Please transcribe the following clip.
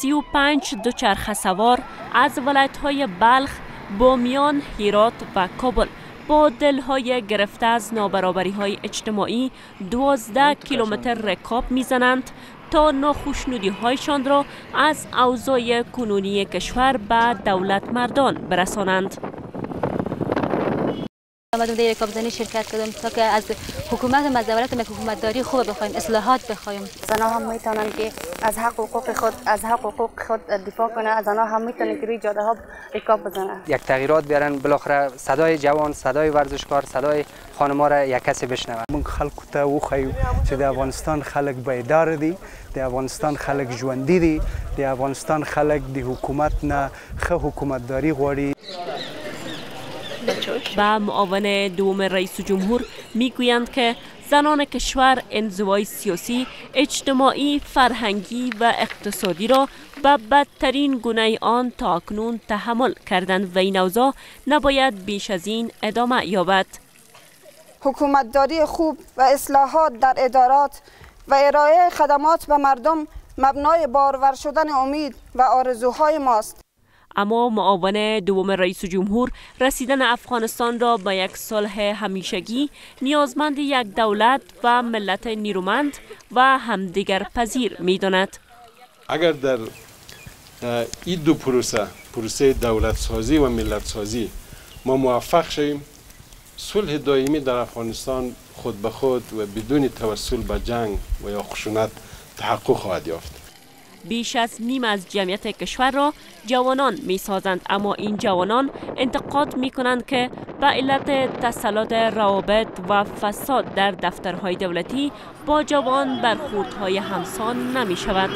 35 دوچرخه سوار از ولایت های بلخ، بامیان، هیرات و کابل با دلهای گرفته از نابرابری های اجتماعی 12 کیلومتر رکاب می‌زنند تا ناخشنودی هایشان را از اوضاع کنونی کشور به دولت مردان برسانند. آمدم در رکابزنی شرکت کردم تا که از حکومت و دولت یک حکومتداری خوب بخوایم اصلاحات بخوایم. زنها هم می‌تونن که از حق حقوق خود از حق حقوق خود دفاع کنه زنها هم می‌تونن که روی جاده ها رکاب بزنن. یک تغییرات بیارن بالاخره صدای جوان صدای ورزشکار صدای خانما را یک کسی بشنوه من خلق ته وخیو چې د افغانستان خلک بیدار دي د افغانستان خلک ژوندۍ دي د افغانستان خلک د حکومت نه ښه حکومتداري غواړي. و معاون دوم رئیس جمهور می‌گویند که زنان کشور انزوای سیاسی، اجتماعی، فرهنگی و اقتصادی را به بدترین گونه آن تا اکنون تحمل کردند و این اوضاع نباید بیش از این ادامه یابد. حکومتداری خوب و اصلاحات در ادارات و ارائه خدمات به مردم مبنای بارور شدن امید و آرزوهای ماست. اما معاون دوم رئیس جمهور رسیدن افغانستان را به یک صلح همیشگی نیازمند یک دولت و ملت نیرومند و همدیگر پذیر می داند. اگر در این دو پروسه پروسه دولت سازی و ملت سازی ما موفق شویم صلح دائمی در افغانستان خود به خود و بدون توسل به جنگ و یا خشونت تحقق خواهد یافت بیش از نیم از جمعیت کشور را جوانان می سازند اما این جوانان انتقاد می کنند که به علت تسلط روابط و فساد در دفترهای دولتی با جوان برخوردهای همسان نمی شود.